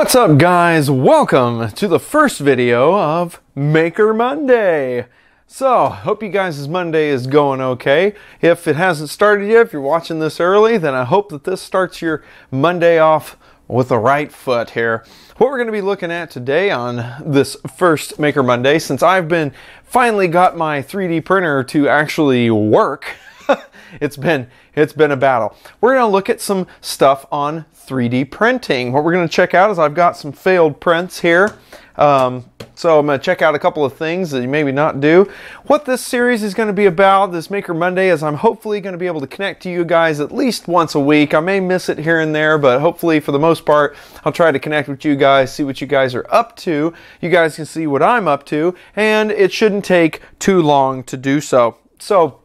What's up guys? Welcome to the first video of Maker Monday. So, hope you guys' Monday is going okay. If it hasn't started yet, if you're watching this early, then I hope that this starts your Monday off with the right foot here. What we're going to be looking at today on this first Maker Monday, since I've been finally got my 3D printer to actually work, it's been it's been a battle. We're going to look at some stuff on 3D printing. What we're going to check out is I've got some failed prints here. Um, so I'm going to check out a couple of things that you maybe not do. What this series is going to be about, this Maker Monday, is I'm hopefully going to be able to connect to you guys at least once a week. I may miss it here and there, but hopefully for the most part, I'll try to connect with you guys, see what you guys are up to. You guys can see what I'm up to, and it shouldn't take too long to do so. So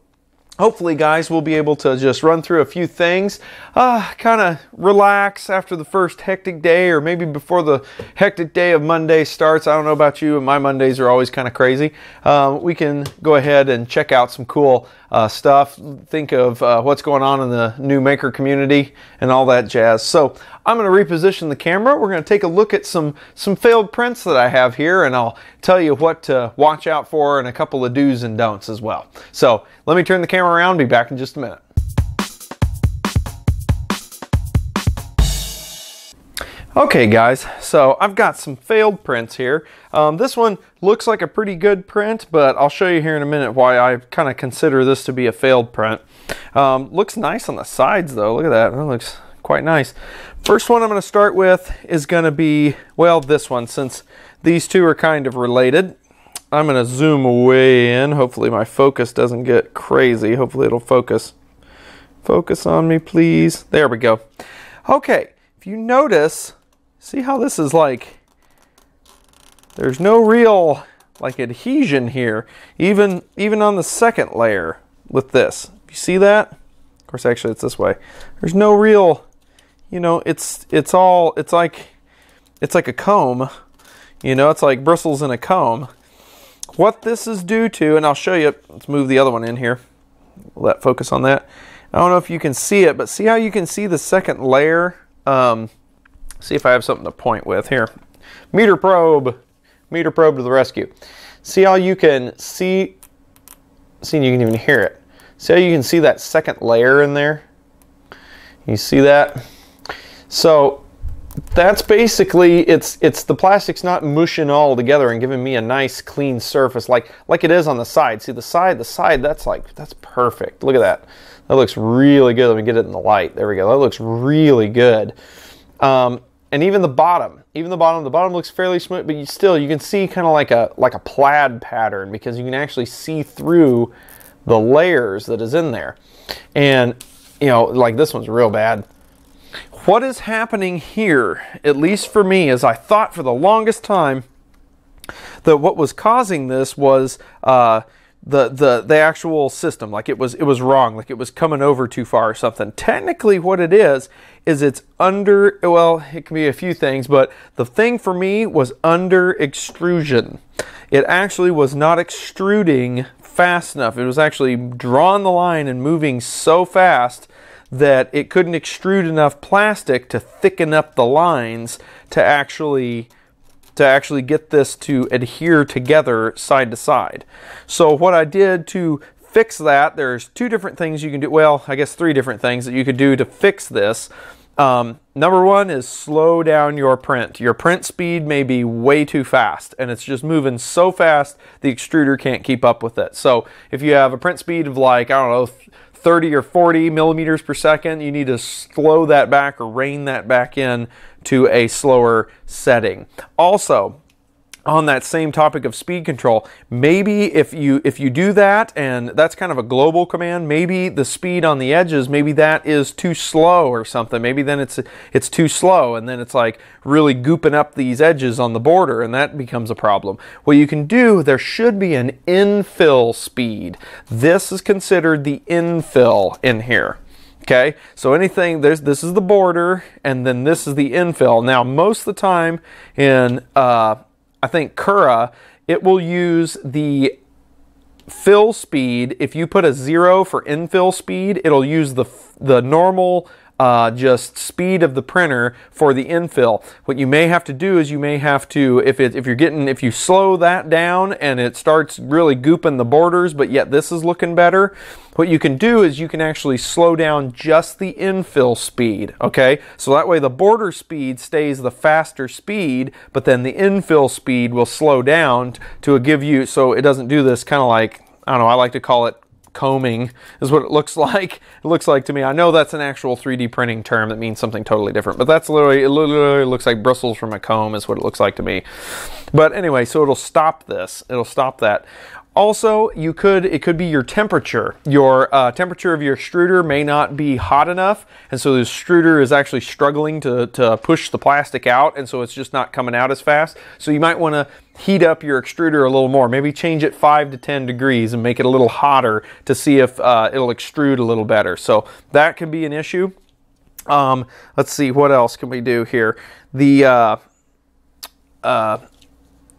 hopefully guys we'll be able to just run through a few things uh, kind of relax after the first hectic day or maybe before the hectic day of monday starts. I don't know about you my mondays are always kind of crazy. Uh, we can go ahead and check out some cool uh, stuff. Think of uh, what's going on in the new maker community and all that jazz. So i'm going to reposition the camera. We're going to take a look at some some failed prints that i have here and i'll tell you what to watch out for and a couple of do's and don'ts as well. So let me turn the camera around be back in just a minute. Okay guys, so I've got some failed prints here. Um, this one looks like a pretty good print, but I'll show you here in a minute why I kind of consider this to be a failed print. Um, looks nice on the sides though, look at that, that looks quite nice. First one I'm going to start with is going to be, well, this one, since these two are kind of related. I'm going to zoom way in, hopefully my focus doesn't get crazy, hopefully it'll focus. Focus on me please, there we go. Okay, if you notice, See how this is like, there's no real like adhesion here, even, even on the second layer with this. You see that? Of course, actually it's this way. There's no real, you know, it's, it's all, it's like, it's like a comb, you know, it's like bristles in a comb. What this is due to, and I'll show you, let's move the other one in here. Let focus on that. I don't know if you can see it, but see how you can see the second layer? Um, See if I have something to point with here. Meter probe, meter probe to the rescue. See how you can see, see you can even hear it. See how you can see that second layer in there? You see that? So that's basically it's it's the plastic's not mushing all together and giving me a nice clean surface like like it is on the side. See the side, the side that's like that's perfect. Look at that. That looks really good. Let me get it in the light. There we go. That looks really good. Um, and even the bottom, even the bottom, the bottom looks fairly smooth, but you still you can see kind of like a like a plaid pattern because you can actually see through the layers that is in there. And you know, like this one's real bad. What is happening here, at least for me, is I thought for the longest time that what was causing this was uh, the the the actual system. Like it was it was wrong. Like it was coming over too far or something. Technically what it is is it's under well it can be a few things but the thing for me was under extrusion. It actually was not extruding fast enough. It was actually drawing the line and moving so fast that it couldn't extrude enough plastic to thicken up the lines to actually to actually get this to adhere together side to side. So what I did to fix that, there's two different things you can do. Well, I guess three different things that you could do to fix this. Um, number one is slow down your print. Your print speed may be way too fast and it's just moving so fast the extruder can't keep up with it. So if you have a print speed of like, I don't know, 30 or 40 millimeters per second, you need to slow that back or rein that back in to a slower setting. Also, on that same topic of speed control, maybe if you if you do that and that's kind of a global command, maybe the speed on the edges, maybe that is too slow or something. Maybe then it's it's too slow and then it's like really gooping up these edges on the border and that becomes a problem. What you can do, there should be an infill speed. This is considered the infill in here. Okay, so anything, there's, this is the border, and then this is the infill. Now, most of the time in, uh, I think, Cura, it will use the fill speed. If you put a zero for infill speed, it'll use the, the normal uh, just speed of the printer for the infill. What you may have to do is you may have to, if it, if you're getting, if you slow that down and it starts really gooping the borders, but yet this is looking better, what you can do is you can actually slow down just the infill speed, okay? So that way the border speed stays the faster speed, but then the infill speed will slow down to give you, so it doesn't do this kind of like, I don't know, I like to call it combing is what it looks like. It looks like to me. I know that's an actual 3D printing term that means something totally different, but that's literally, it literally looks like bristles from a comb is what it looks like to me. But anyway, so it'll stop this. It'll stop that. Also, you could it could be your temperature. Your uh, temperature of your extruder may not be hot enough, and so the extruder is actually struggling to, to push the plastic out, and so it's just not coming out as fast. So you might want to heat up your extruder a little more. Maybe change it 5 to 10 degrees and make it a little hotter to see if uh, it'll extrude a little better. So that can be an issue. Um, let's see, what else can we do here? The... Uh, uh,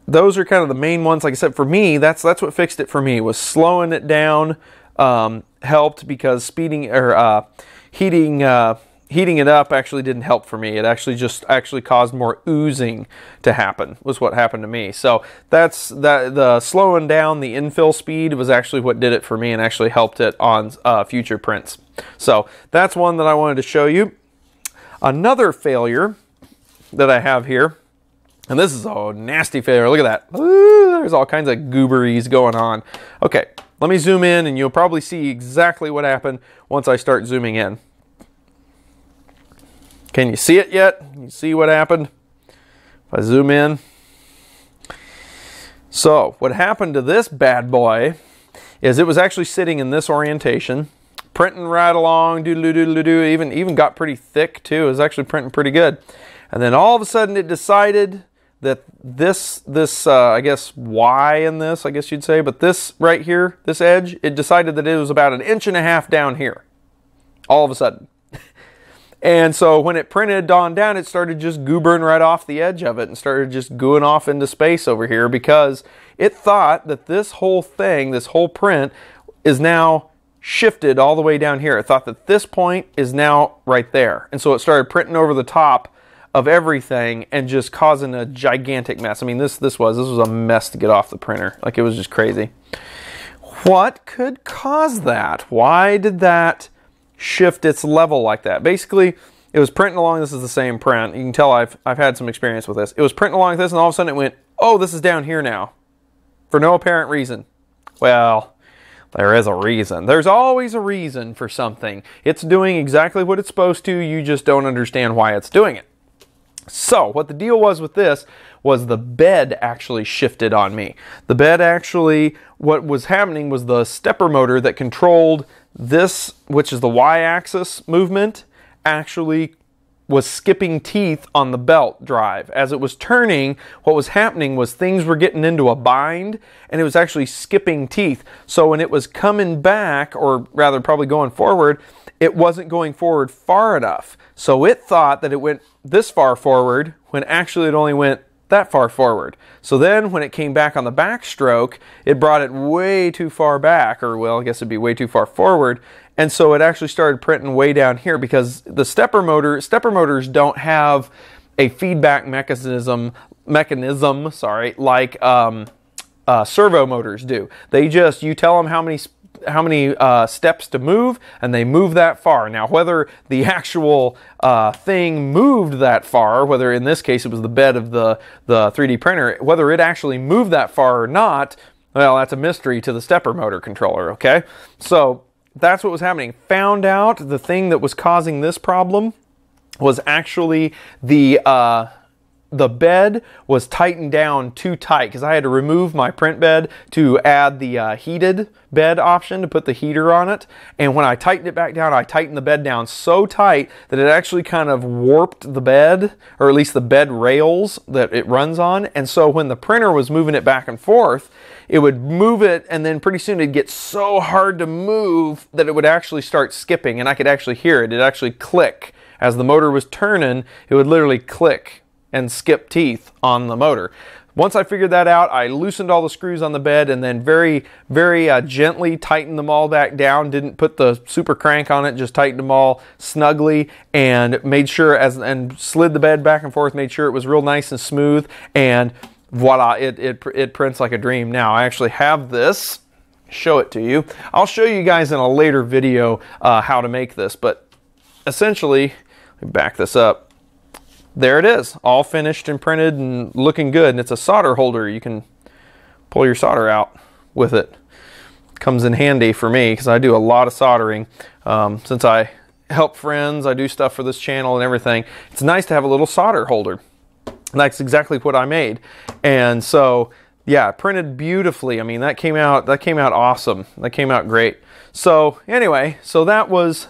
those are kind of the main ones. Like I said, for me, that's that's what fixed it for me was slowing it down. Um, helped because speeding or uh, heating uh, heating it up actually didn't help for me. It actually just actually caused more oozing to happen. Was what happened to me. So that's that the slowing down the infill speed was actually what did it for me and actually helped it on uh, future prints. So that's one that I wanted to show you. Another failure that I have here and this is a nasty failure. Look at that. Ooh, there's all kinds of gooberies going on. Okay, let me zoom in and you'll probably see exactly what happened once I start zooming in. Can you see it yet? You see what happened? If I zoom in. So, what happened to this bad boy is it was actually sitting in this orientation, printing right along, doo doo doo, even even got pretty thick too. It was actually printing pretty good. And then all of a sudden it decided that this this uh, I guess Y in this I guess you'd say, but this right here, this edge, it decided that it was about an inch and a half down here, all of a sudden. And so when it printed on down, it started just goobering right off the edge of it and started just gooing off into space over here because it thought that this whole thing, this whole print, is now shifted all the way down here. It thought that this point is now right there. And so it started printing over the top of everything and just causing a gigantic mess. I mean, this this was this was a mess to get off the printer. Like it was just crazy. What could cause that? Why did that shift its level like that? Basically, it was printing along. This is the same print. You can tell I've I've had some experience with this. It was printing along this, and all of a sudden it went, "Oh, this is down here now," for no apparent reason. Well, there is a reason. There's always a reason for something. It's doing exactly what it's supposed to. You just don't understand why it's doing it. So, what the deal was with this was the bed actually shifted on me. The bed actually, what was happening was the stepper motor that controlled this, which is the y axis movement, actually was skipping teeth on the belt drive. As it was turning, what was happening was things were getting into a bind and it was actually skipping teeth. So when it was coming back, or rather probably going forward, it wasn't going forward far enough. So it thought that it went this far forward when actually it only went that far forward. So then when it came back on the backstroke, it brought it way too far back, or well, I guess it'd be way too far forward. And so it actually started printing way down here because the stepper motor, stepper motors don't have a feedback mechanism, mechanism, sorry, like um, uh, servo motors do. They just, you tell them how many how many uh, steps to move, and they move that far. Now, whether the actual uh, thing moved that far, whether in this case it was the bed of the, the 3D printer, whether it actually moved that far or not, well, that's a mystery to the stepper motor controller, okay? So that's what was happening. Found out the thing that was causing this problem was actually the uh, the bed was tightened down too tight because I had to remove my print bed to add the uh, heated bed option to put the heater on it. And when I tightened it back down, I tightened the bed down so tight that it actually kind of warped the bed, or at least the bed rails that it runs on. And so when the printer was moving it back and forth, it would move it and then pretty soon it'd get so hard to move that it would actually start skipping and I could actually hear it. It'd actually click. As the motor was turning, it would literally click and skip teeth on the motor. once I figured that out, I loosened all the screws on the bed and then very, very uh, gently tightened them all back down. Didn't put the super crank on it, just tightened them all snugly and made sure as and slid the bed back and forth, made sure it was real nice and smooth. And voila, it, it, it prints like a dream. Now I actually have this show it to you. I'll show you guys in a later video uh, how to make this, but essentially, back this up. There it is, all finished and printed and looking good. And it's a solder holder. You can pull your solder out with it. Comes in handy for me because I do a lot of soldering. Um, since I help friends, I do stuff for this channel and everything. It's nice to have a little solder holder. And that's exactly what I made. And so yeah, printed beautifully. I mean, that came out that came out awesome. That came out great. So anyway, so that was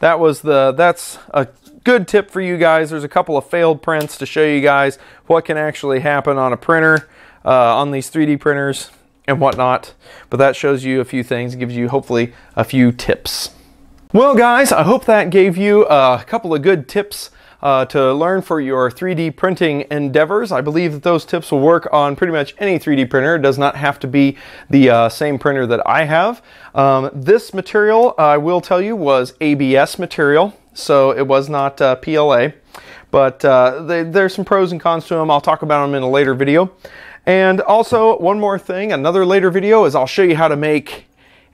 that was the that's a good tip for you guys. There's a couple of failed prints to show you guys what can actually happen on a printer uh, on these 3D printers and whatnot. But that shows you a few things, gives you hopefully a few tips. Well, guys, I hope that gave you a couple of good tips uh, to learn for your 3D printing endeavors. I believe that those tips will work on pretty much any 3D printer. It does not have to be the uh, same printer that I have. Um, this material, I will tell you, was ABS material, so it was not uh, PLA. But uh, they, there's some pros and cons to them. I'll talk about them in a later video. And also, one more thing, another later video is I'll show you how to make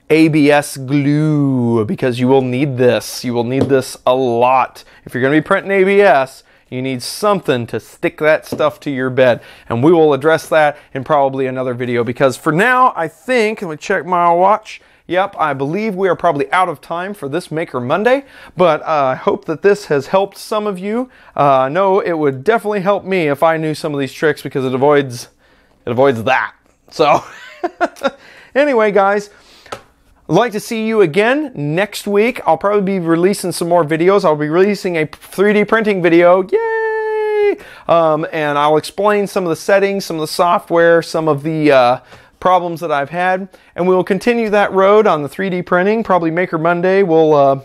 ABS glue because you will need this. You will need this a lot. If you're going to be printing ABS, you need something to stick that stuff to your bed. And we will address that in probably another video because for now, I think, let me check my watch. Yep, I believe we are probably out of time for this Maker Monday, but uh, I hope that this has helped some of you. Uh, know it would definitely help me if I knew some of these tricks because it avoids, it avoids that. So, anyway, guys, I'd like to see you again next week. I'll probably be releasing some more videos. I'll be releasing a 3D printing video. Yay! Um, and I'll explain some of the settings, some of the software, some of the uh, problems that I've had. And we will continue that road on the 3D printing. Probably Maker Monday. We'll uh,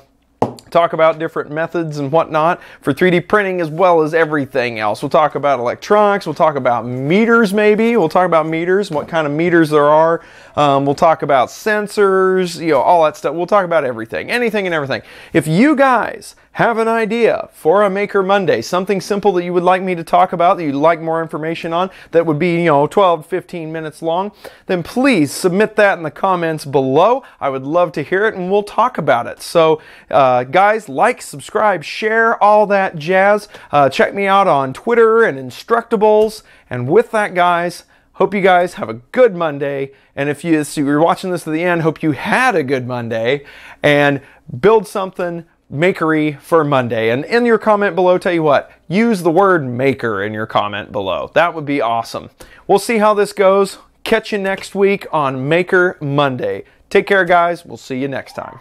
talk about different methods and whatnot for 3D printing as well as everything else. We'll talk about electronics, we'll talk about meters maybe, we'll talk about meters, what kind of meters there are. Um, we'll talk about sensors, you know, all that stuff. We'll talk about everything, anything and everything. If you guys have an idea for a Maker Monday, something simple that you would like me to talk about, that you'd like more information on, that would be, you know, 12 15 minutes long, then please submit that in the comments below. I would love to hear it and we'll talk about it. So, uh, guys, like, subscribe, share, all that jazz. Uh, check me out on Twitter and Instructables. And with that, guys, Hope you guys have a good Monday. And if you, you're watching this to the end, hope you had a good Monday and build something makery for Monday. And in your comment below, tell you what, use the word maker in your comment below. That would be awesome. We'll see how this goes. Catch you next week on Maker Monday. Take care, guys. We'll see you next time.